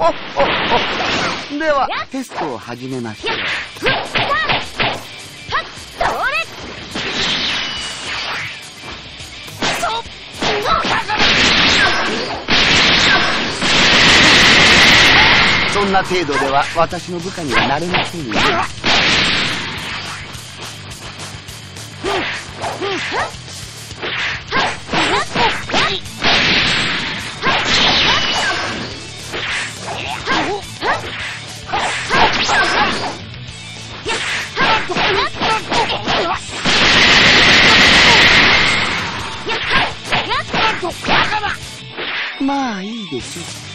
おおお。ではテストを始めましょう。そんな程度では私の部下にはなれませんよ まあいいでしょう